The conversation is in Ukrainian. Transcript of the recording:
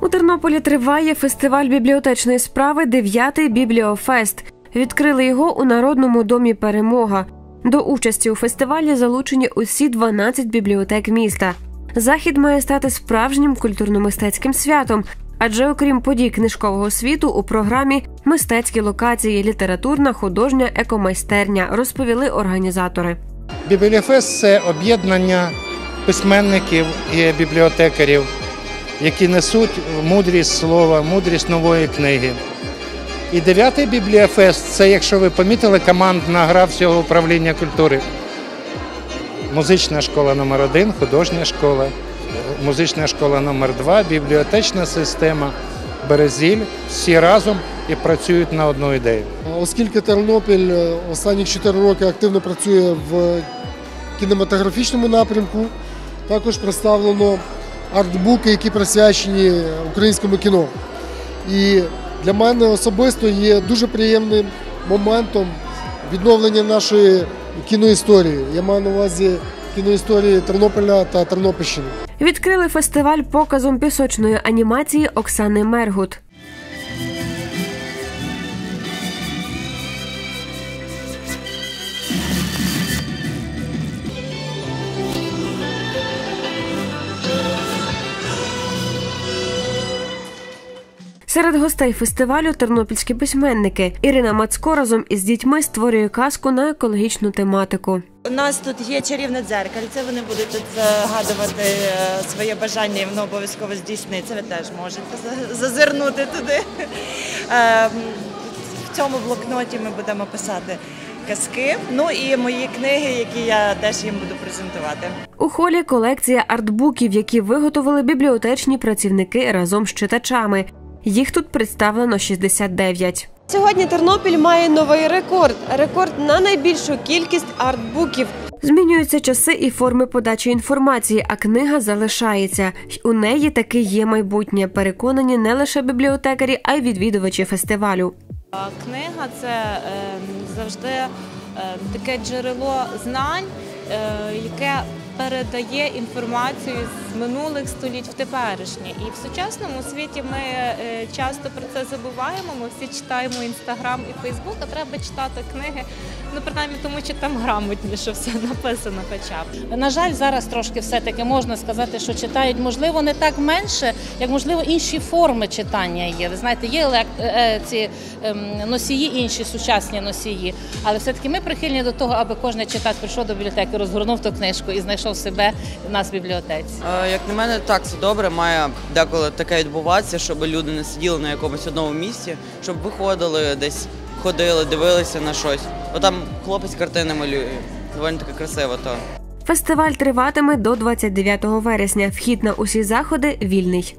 У Тернополі триває фестиваль бібліотечної справи Дев'ятий Бібліофест. Відкрили його у Народному домі Перемога. До участі у фестивалі залучені усі 12 бібліотек міста. Захід має стати справжнім культурно-мистецьким святом, адже окрім подій книжкового світу у програмі мистецькі локації, літературна, художня, екомайстерня розповіли організатори. Бібліофест це об'єднання письменників і бібліотекарів, які несуть мудрість слова, мудрість нової книги. І дев'ятий бібліофест це, якщо ви помітили, командна гра всього управління культури. Музична школа номер 1 художня школа, музична школа номер 2 бібліотечна система, Березіль. Всі разом і працюють на одну ідею. Оскільки Тернопіль е, останні 4 роки активно працює в кінематографічному напрямку, також представлено артбуки, які присвячені українському кіно. І для мене особисто є дуже приємним моментом відновлення нашої кіноісторії. Я маю на увазі кіноісторії Тернополя та Тернопільщини. Відкрили фестиваль показом пісочної анімації Оксани Мергут. Серед гостей фестивалю тернопільські письменники. Ірина Мацко разом із дітьми створює казку на екологічну тематику. У нас тут є чарівне дзеркальце, вони будуть тут загадувати е, своє бажання і воно обов'язково здійсниться. Ви теж можете зазирнути туди. Е, В цьому блокноті ми будемо писати казки. Ну і мої книги, які я теж їм буду презентувати. У холі колекція артбуків, які виготовили бібліотечні працівники разом з читачами. Їх тут представлено 69. Сьогодні Тернопіль має новий рекорд рекорд на найбільшу кількість артбуків. Змінюються часи і форми подачі інформації, а книга залишається. У неї таки є майбутнє. Переконані не лише бібліотекарі, а й відвідувачі фестивалю. Книга це е, завжди е, таке джерело знань, е, яке передає інформацію з минулих століть в теперішнє. І в сучасному світі ми е, часто про це забуваємо. Ми всі читаємо інстаграм і Фейсбук, а треба читати книги. Ну принаймні тому, що там грамотніше все написано, хоча б. На жаль, зараз трошки все-таки можна сказати, що читають, можливо, не так менше, як можливо інші форми читання є. Ви знаєте, є елект... е, ці ем, носії, інші сучасні носії. Але все-таки ми прихильні до того, аби кожен читач прийшов до бібліотеки, розгорнув ту книжку і знайшов себе в нас в бібліотеці. Е, Як на мене, так це добре. Має деколи таке відбуватися, щоб люди не сиділи на якомусь одному місці, щоб виходили десь, ходили, дивилися на щось. О, там хлопець картини малює. Доволі таке красиво то. Фестиваль триватиме до 29 вересня. Вхід на усі заходи вільний.